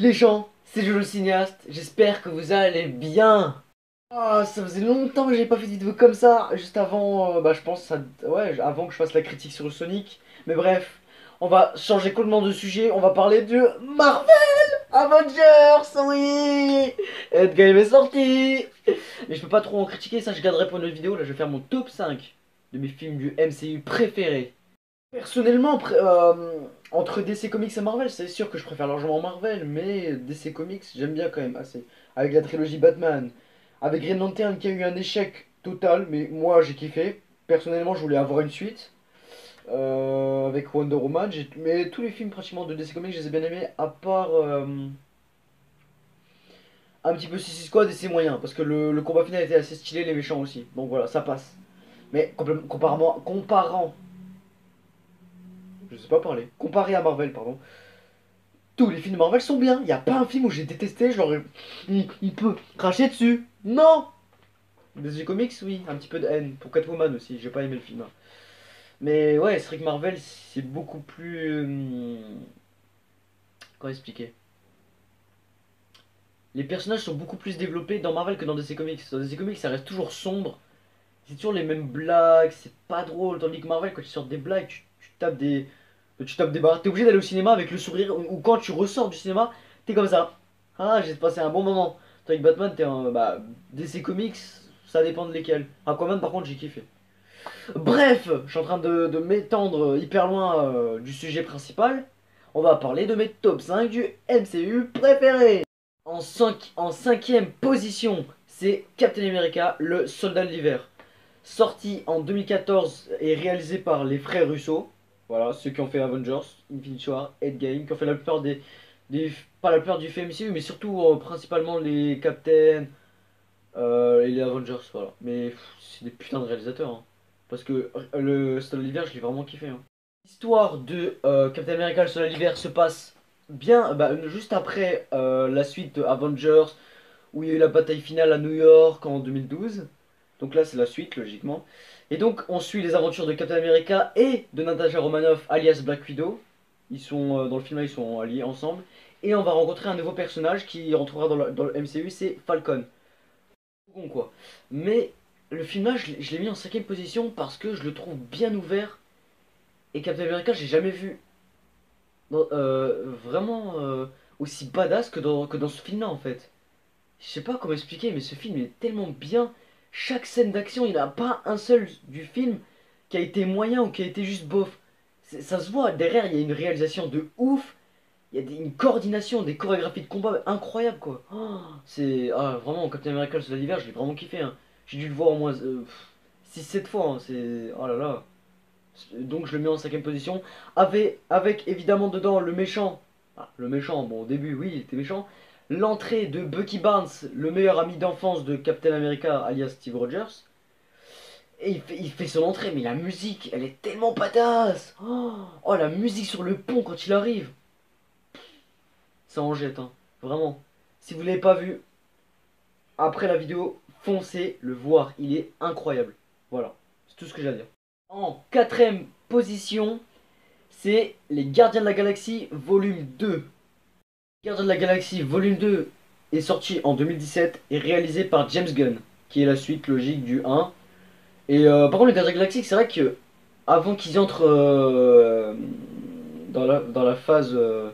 Les gens, c'est Jojo Cinéaste, j'espère que vous allez bien. Ah, ça faisait longtemps que j'avais pas fait de vidéo comme ça, juste avant, euh, bah je pense, ça, ouais, avant que je fasse la critique sur le Sonic. Mais bref, on va changer complètement de sujet, on va parler de Marvel Avengers, oui Endgame est sorti Mais je peux pas trop en critiquer, ça je garderai pour une autre vidéo, là je vais faire mon top 5 de mes films du MCU préférés. Personnellement, euh, entre DC Comics et Marvel, c'est sûr que je préfère largement Marvel, mais DC Comics, j'aime bien quand même assez. Avec la trilogie Batman, avec Green Lantern qui a eu un échec total, mais moi j'ai kiffé. Personnellement, je voulais avoir une suite. Euh, avec Wonder Woman, mais tous les films pratiquement de DC Comics, je les ai bien aimés, à part euh, un petit peu Suicide Squad et ses moyens, parce que le, combat final était assez stylé, les méchants aussi. Donc voilà, ça passe. Mais comparant, comparant je sais pas parler, comparé à Marvel, pardon, tous les films de Marvel sont bien. Il n'y a pas un film où j'ai détesté, genre, il, peut cracher dessus. Non Des comics, oui, un petit peu de haine. Pour Catwoman aussi, j'ai pas aimé le film. Mais ouais, c'est vrai que Marvel, c'est beaucoup plus... Hum, comment expliquer? Les personnages sont beaucoup plus développés dans Marvel que dans DC Comics. Dans DC Comics, ça reste toujours sombre. C'est toujours les mêmes blagues, c'est pas drôle. Tandis que Marvel, quand tu sors des blagues, tu tapes des, tu tapes des barres. T'es obligé d'aller au cinéma avec le sourire. Ou quand tu ressors du cinéma, t'es comme ça. Ah, j'ai passé un bon moment. Toi, avec Batman, t'es un. Bah, DC Comics, ça dépend de lesquels. Aquaman, par contre, j'ai kiffé. Bref, je suis en train de, m'étendre hyper loin euh, du sujet principal. On va parler de mes top 5 du MCU préféré. En, 5, en cinquième position, c'est Captain America, le soldat de l'hiver. Sorti en 2014 et réalisé par les frères Russo. Voilà, ceux qui ont fait Avengers, Infinity War, Endgame, qui ont fait la plupart des, des pas la plupart du film MCU, mais surtout euh, principalement les Captain euh, et les Avengers, voilà. Mais c'est des putains de réalisateurs, hein. parce que euh, le Soldat d'hiver, je l'ai vraiment kiffé. Hein. L'histoire de Captain America, le d'hiver, se passe bien, bah, juste après la suite de Avengers, où il y a eu la bataille finale à New York en 2012. Donc là, c'est la suite, logiquement. Et donc, on suit les aventures de Captain America et de Natasha Romanoff, alias Black Widow. Euh, dans le film là, ils sont alliés ensemble. Et on va rencontrer un nouveau personnage qui rentrera dans le, MCU, c'est Falcon. Bon, quoi. Mais le film là, je, l'ai mis en cinquième position parce que je le trouve bien ouvert. Et Captain America, j'ai jamais vu euh, vraiment euh, aussi badass que dans, que dans ce film là, en fait. Je sais pas comment expliquer, mais ce film est tellement bien chaque scène d'action, il n'y a pas un seul du film qui a été moyen ou qui a été juste bof. Ça se voit, derrière, il y a une réalisation de ouf. Il y a une coordination, des chorégraphies de combat incroyables, quoi. Oh, c'est ah, vraiment, Captain America sur l'hiver, je l'ai vraiment kiffé. Hein. J'ai dû le voir au moins 6-7 euh, fois. Hein. C'est. Oh là là. Donc je le mets en cinquième position. Avec, avec évidemment dedans le méchant. Ah, le méchant, bon, au début, oui, il était méchant l'entrée de Bucky Barnes, le meilleur ami d'enfance de Captain America, alias Steve Rogers. Et il fait, son entrée, mais la musique, elle est tellement badass oh, oh, la musique sur le pont quand il arrive Ça en jette, hein, vraiment. Si vous ne l'avez pas vu, après la vidéo, foncez le voir, il est incroyable. Voilà, c'est tout ce que j'ai à dire. En quatrième position, c'est Les Gardiens de la Galaxie, volume 2. Gardiens de la Galaxie Volume 2 est sorti en 2017 et réalisé par James Gunn, qui est la suite logique du 1. Et euh, par contre, les Gardiens de la Galaxie, c'est vrai que avant qu'ils entrent euh, dans, la, dans la phase euh,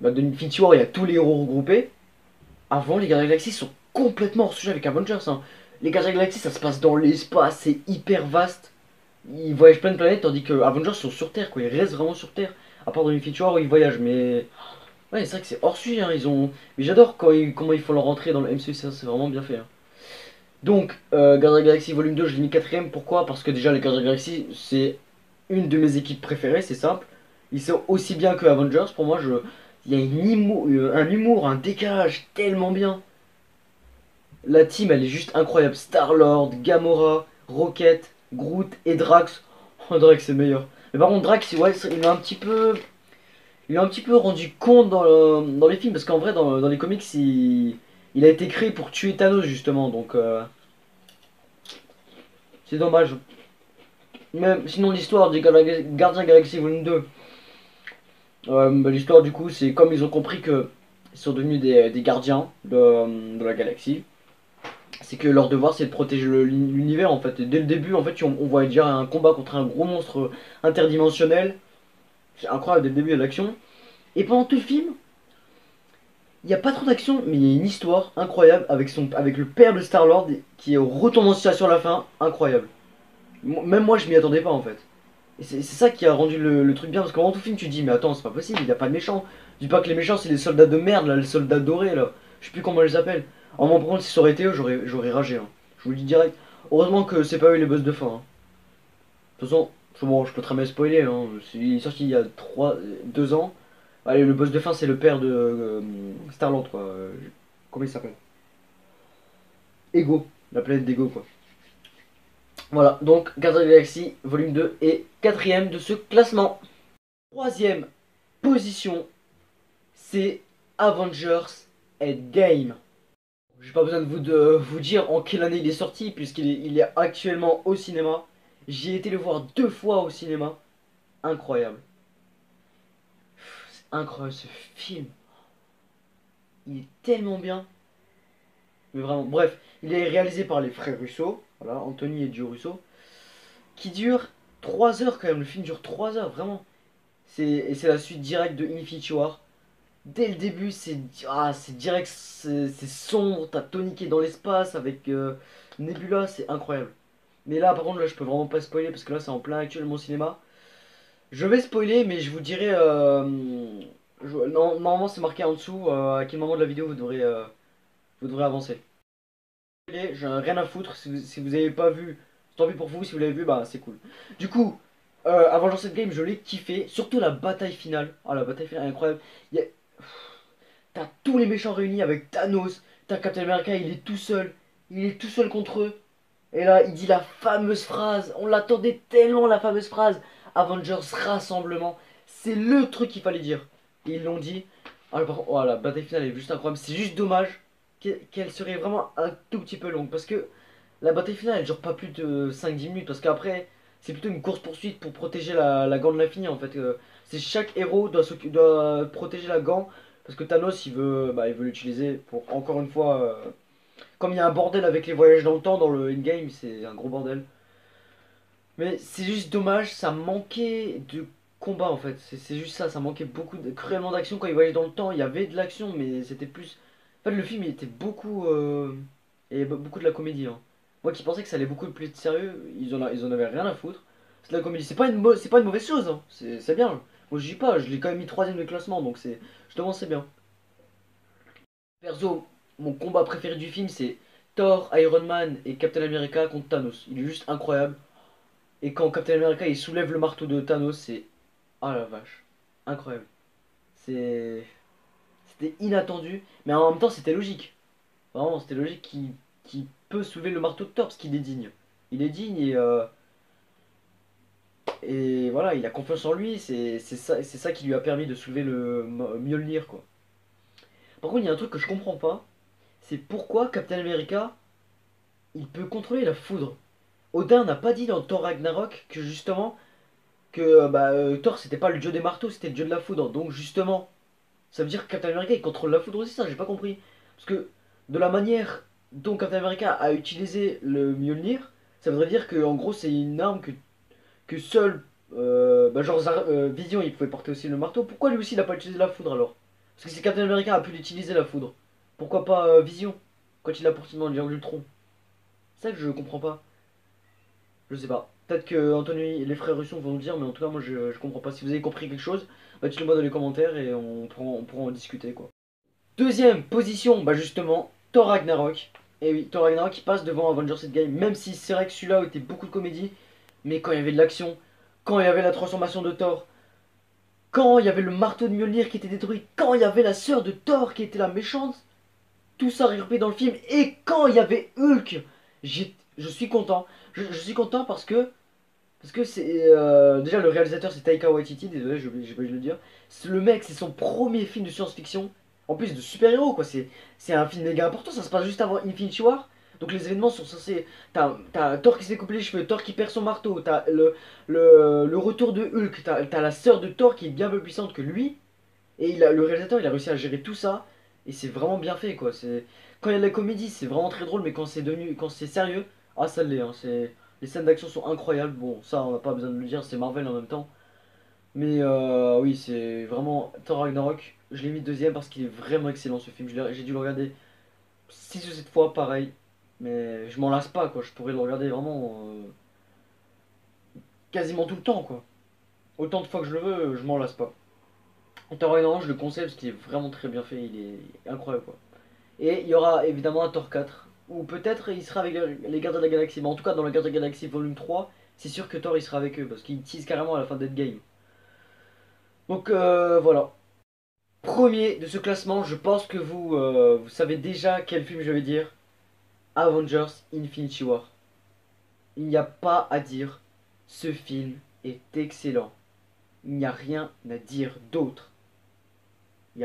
bah, de Infinity War, il y a tous les héros regroupés. Avant, les Gardiens de la Galaxie sont complètement hors sujet avec Avengers. Hein. Les Gardiens de la Galaxie, ça se passe dans l'espace, c'est hyper vaste. Ils voyagent plein de planètes, tandis que Avengers sont sur Terre, quoi. Ils restent vraiment sur Terre. À part dans Infinity War où ils voyagent, mais Ouais, c'est vrai que c'est hors sujet, hein, ils ont... Mais j'adore quand comment ils font leur entrée dans le MCU, c'est vraiment bien fait. Hein. Donc, euh, Galaxy Volume 2, je l'ai mis quatrième, pourquoi? Parce que déjà, les Guardians Galaxy, c'est une de mes équipes préférées, c'est simple. Ils sont aussi bien que Avengers, pour moi, je... il y a euh, un humour, un décalage tellement bien. La team, elle est juste incroyable. Star-Lord, Gamora, Rocket, Groot et Drax. Oh, Drax, c'est meilleur. Mais par contre, Drax, ouais, il m'a un petit peu il a un petit peu rendu compte dans, les films, parce qu'en vrai, dans, les comics, il, a été créé pour tuer Thanos, justement, donc... Euh, c'est dommage. Mais sinon, l'histoire du Gardien Galaxy Volume 2, Euh, bah, L'histoire, du coup, c'est comme ils ont compris que ils sont devenus des, des gardiens de, la galaxie. C'est que leur devoir, c'est de protéger l'univers, en fait. Et dès le début, en fait, on, on voit déjà un combat contre un gros monstre interdimensionnel. C'est incroyable dès le début de l'action. Et pendant tout le film, il n'y a pas trop d'action, mais il y a une histoire incroyable avec, son, avec le père de Star-Lord qui retournement de situation à la fin, incroyable. Même moi, je m'y attendais pas en fait. Et c'est ça qui a rendu le, truc bien, parce que pendant tout film, tu dis, mais attends, c'est pas possible, il n'y a pas de méchants. Dis pas que les méchants, c'est les soldats de merde, là, les soldats dorés, là. Je sais plus comment on les appelle. En mon par contre, si ça aurait été eux, j'aurais ragé. hein. Je vous le dis direct. Heureusement que c'est pas eux les boss de fin. hein. De toute façon, bon, je peux très bien spoiler. Hein. Il est sorti il y a 3, 2 ans. Allez, le boss de fin, c'est le père de euh, Starland, quoi. Euh, Comment il s'appelle? Ego, la planète d'Ego, quoi. Voilà, donc Gardien de la Galaxie, volume 2 et quatrième de ce classement. Troisième position, c'est Avengers Endgame. J'ai pas besoin de vous, de vous dire en quelle année il est sorti, puisqu'il est, il est actuellement au cinéma. J'ai été le voir deux fois au cinéma. Incroyable. C'est incroyable ce film. Il est tellement bien. Mais vraiment, bref, il est réalisé par les frères Russo, voilà, Anthony et Joe Russo, qui dure 3 heures quand même. Le film dure 3 heures, vraiment. Et c'est la suite directe de Infinity War. Dès le début, c'est ah, direct, c'est c'est sombre. T'as Tony qui est dans l'espace avec euh, Nebula, c'est incroyable. Mais là, par contre, là, je peux vraiment pas spoiler parce que là, c'est en plein actuellement au cinéma. Je vais spoiler, mais je vous dirai. euh, normalement, c'est marqué en dessous euh, à quel moment de la vidéo vous devrez, euh, vous devrez avancer. J'ai rien à foutre. Si vous, si vous avez pas vu, tant pis pour vous. Si vous l'avez vu, bah c'est cool. Du coup, euh, avant cette game, je l'ai kiffé. Surtout la bataille finale. Ah, la bataille finale incroyable. T'as tous les méchants réunis avec Thanos. T'as Captain America, il est tout seul. Il est tout seul contre eux. Et là, il dit la fameuse phrase. On l'attendait tellement, la fameuse phrase. Avengers Rassemblement. C'est le truc qu'il fallait dire. Et ils l'ont dit. Contre, oh, la bataille finale est juste incroyable. C'est juste dommage qu'elle serait vraiment un tout petit peu longue. Parce que la bataille finale, elle dure pas plus de 5-10 minutes. Parce qu'après, c'est plutôt une course-poursuite pour protéger la, la gant de l'infini. En fait, Euh, c'est chaque héros doit, doit protéger la gant. Parce que Thanos, il veut bah, il veut l'utiliser pour, encore une fois... euh, comme il y a un bordel avec les voyages dans le temps dans le endgame, c'est un gros bordel. Mais c'est juste dommage, ça manquait de combat en fait. C'est juste ça, ça manquait beaucoup de, cruellement d'action quand il voyageait dans le temps. Il y avait de l'action, mais c'était plus. En fait, le film il était beaucoup. Euh... Et beaucoup de la comédie. hein. Moi qui pensais que ça allait beaucoup plus de sérieux, ils en, ils en avaient rien à foutre. C'est de la comédie. C'est pas, une pas une mauvaise chose, hein. c'est c'est bien. Moi je dis pas, je l'ai quand même mis troisième de classement, donc c'est. Justement, c'est bien. Perso, mon combat préféré du film c'est Thor, Iron Man et Captain America contre Thanos. Il est juste incroyable. Et quand Captain America il soulève le marteau de Thanos, c'est. Ah la vache. Incroyable. C'est. C'était inattendu, mais en même temps c'était logique. Vraiment, c'était logique qu'il peut soulever le marteau de Thor parce qu'il est digne. Il est digne et. euh, Et voilà, il a confiance en lui, c'est ça, qui lui a permis de soulever le Mjolnir quoi. Par contre, il y a un truc que je comprends pas, c'est pourquoi Captain America il peut contrôler la foudre. Odin n'a pas dit dans Thor Ragnarok que justement que euh, bah, euh, Thor c'était pas le dieu des marteaux, c'était le dieu de la foudre. Donc justement, ça veut dire que Captain America il contrôle la foudre aussi, ça j'ai pas compris. Parce que de la manière dont Captain America a utilisé le Mjolnir, ça voudrait dire que en gros c'est une arme que, seul, euh, bah, genre Vision il pouvait porter aussi le marteau. Pourquoi lui aussi il a pas utilisé la foudre alors? Parce que si Captain America a pu l'utiliser la foudre, pourquoi pas euh, Vision quand il a porté dans l'Ultron C'est ça que je comprends pas. Je sais pas. Peut-être que Anthony et les frères Russon vont nous dire, mais en tout cas, moi je, je comprends pas. Si vous avez compris quelque chose, bah, dites-le moi dans les commentaires et on pourra, en discuter quoi. Deuxième position, bah justement, Thor Ragnarok. Et oui, Thor Ragnarok qui passe devant Avengers Endgame, même si c'est vrai que celui-là était beaucoup de comédie, mais quand il y avait de l'action, quand il y avait la transformation de Thor, quand il y avait le marteau de Mjolnir qui était détruit, quand il y avait la sœur de Thor qui était la méchante, tout ça regroupé dans le film, et quand il y avait Hulk, je suis content. Je, suis content parce que parce que c'est euh, déjà le réalisateur c'est Taika Waititi, désolé, j'ai oublié de le dire. Le mec, c'est son premier film de science-fiction, en plus de super-héros quoi. C'est un film méga important, ça se passe juste avant Infinity War. Donc les événements sont censés. T'as Thor qui s'est coupé les cheveux, Thor qui perd son marteau, t'as le, le, le, retour de Hulk, t'as as la sœur de Thor qui est bien plus puissante que lui. Et il a, le réalisateur, il a réussi à gérer tout ça. Et c'est vraiment bien fait, quoi. Quand il y a de la comédie, c'est vraiment très drôle, mais quand c'est devenu, quand c'est sérieux, ah ça l'est. Hein, les scènes d'action sont incroyables. Bon, ça, on n'a pas besoin de le dire, c'est Marvel en même temps. Mais euh, oui, c'est vraiment Thor Ragnarok. Je l'ai mis deuxième parce qu'il est vraiment excellent ce film. J'ai dû le regarder 6 ou 7 fois, pareil. Mais je m'en lasse pas, quoi. Je pourrais le regarder vraiment euh, quasiment tout le temps, quoi. Autant de fois que je le veux, je m'en lasse pas. Thor Ragnarok, je le conseille parce qu'il est vraiment très bien fait. Il est incroyable, quoi. Et il y aura évidemment un Thor 4. Ou peut-être il sera avec les Gardes de la Galaxie. Mais en tout cas, dans la Garde de la Galaxie volume 3, c'est sûr que Thor il sera avec eux. Parce qu'il tease carrément à la fin Game. Donc euh, voilà. Premier de ce classement, je pense que vous, euh, vous savez déjà quel film je vais dire. Avengers Infinity War. Il n'y a pas à dire. Ce film est excellent. Il n'y a rien à dire d'autre.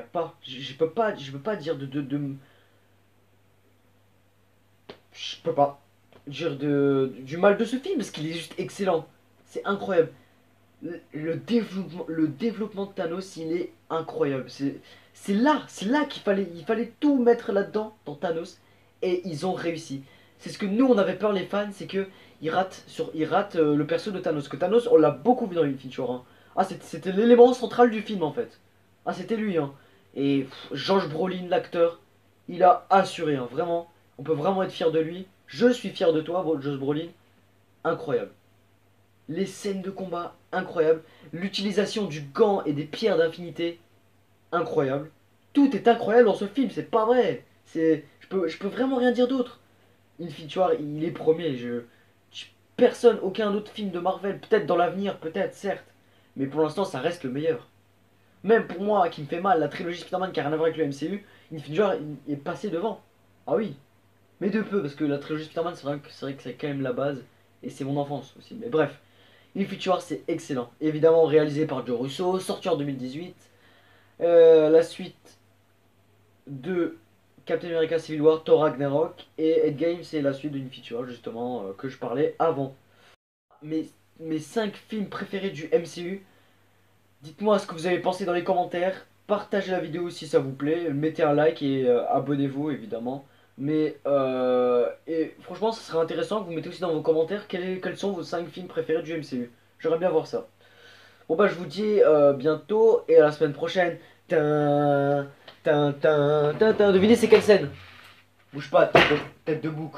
Pas. Je, peux pas. Je peux pas dire de, de, de je peux pas dire de, du mal de ce film parce qu'il est juste excellent. C'est incroyable le, développement, le développement de Thanos, il est incroyable. C'est là, c'est là qu'il fallait, tout mettre là-dedans, dans Thanos, et ils ont réussi. C'est ce que nous, on avait peur, les fans, c'est que ils ratent, sur, ils euh, le perso de Thanos. Que Thanos, on l'a beaucoup vu dans Infinity War. Hein. Ah, c'était l'élément central du film, en fait. Ah, c'était lui, hein. Et George Brolin, l'acteur, il a assuré, hein, vraiment. On peut vraiment être fier de lui. Je suis fier de toi, George Brolin. Incroyable les scènes de combat, incroyables. L'utilisation du gant et des pierres d'infinité, incroyable. Tout est incroyable dans ce film, c'est pas vrai. C'est, je peux, vraiment rien dire d'autre. Infinity War, il est premier. Je, personne, aucun autre film de Marvel, peut-être dans l'avenir, peut-être, certes, mais pour l'instant, ça reste le meilleur. Même pour moi, qui me fait mal, la trilogie Spider-Man qui a rien à voir avec le MCU, Infinity War est passé devant. Ah oui, mais de peu, parce que la trilogie Spider-Man, c'est vrai que c'est quand même la base, et c'est mon enfance aussi. Mais bref, Infinity War, c'est excellent. Évidemment réalisé par Joe Russo, sorti en 2018. Euh, la suite de Captain America Civil War, Thor Ragnarok et Endgame, c'est la suite Infinity War, justement, euh, que je parlais avant. Mes 5 films préférés du MCU. Dites-moi ce que vous avez pensé dans les commentaires. Partagez la vidéo si ça vous plaît. Mettez un like et euh, abonnez-vous, évidemment. Mais euh, et franchement, ce serait intéressant que vous mettez aussi dans vos commentaires quels, sont vos 5 films préférés du MCU. J'aimerais bien voir ça. Bon bah je vous dis euh, bientôt et à la semaine prochaine. Devinez c'est quelle scène? Bouge pas, tête de bouc.